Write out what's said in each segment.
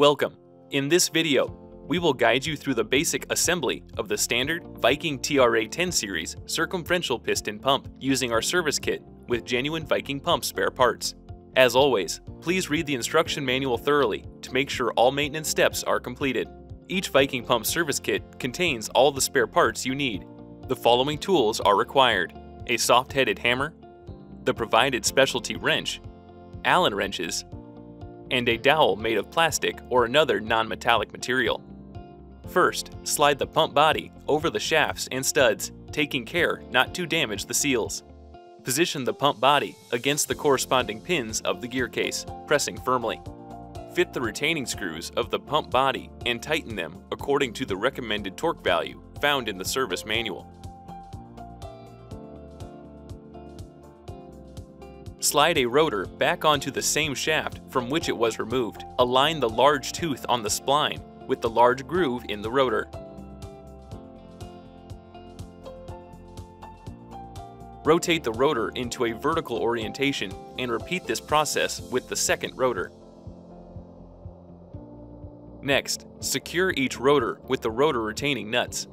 Welcome! In this video, we will guide you through the basic assembly of the standard Viking TRA-10 series circumferential piston pump using our service kit with genuine Viking pump spare parts. As always, please read the instruction manual thoroughly to make sure all maintenance steps are completed. Each Viking pump service kit contains all the spare parts you need. The following tools are required. A soft-headed hammer, the provided specialty wrench, Allen wrenches, and a dowel made of plastic or another non-metallic material. First, slide the pump body over the shafts and studs, taking care not to damage the seals. Position the pump body against the corresponding pins of the gear case, pressing firmly. Fit the retaining screws of the pump body and tighten them according to the recommended torque value found in the service manual. Slide a rotor back onto the same shaft from which it was removed. Align the large tooth on the spline with the large groove in the rotor. Rotate the rotor into a vertical orientation and repeat this process with the second rotor. Next, secure each rotor with the rotor retaining nuts.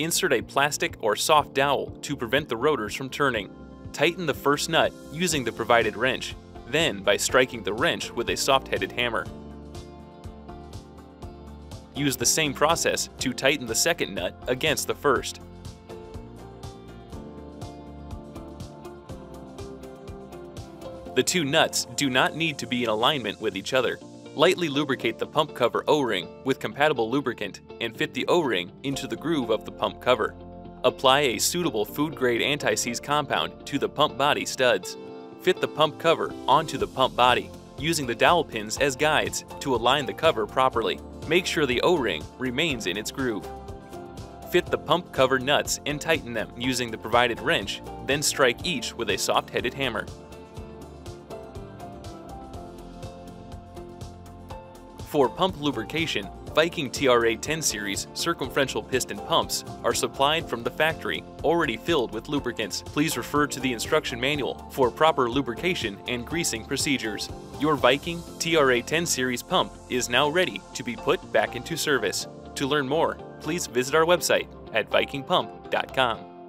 Insert a plastic or soft dowel to prevent the rotors from turning. Tighten the first nut using the provided wrench, then by striking the wrench with a soft-headed hammer. Use the same process to tighten the second nut against the first. The two nuts do not need to be in alignment with each other. Lightly lubricate the pump cover O-ring with compatible lubricant and fit the O-ring into the groove of the pump cover. Apply a suitable food-grade anti-seize compound to the pump body studs. Fit the pump cover onto the pump body, using the dowel pins as guides to align the cover properly. Make sure the O-ring remains in its groove. Fit the pump cover nuts and tighten them using the provided wrench, then strike each with a soft-headed hammer. For pump lubrication, Viking TRA-10 series circumferential piston pumps are supplied from the factory, already filled with lubricants. Please refer to the instruction manual for proper lubrication and greasing procedures. Your Viking TRA-10 series pump is now ready to be put back into service. To learn more, please visit our website at vikingpump.com.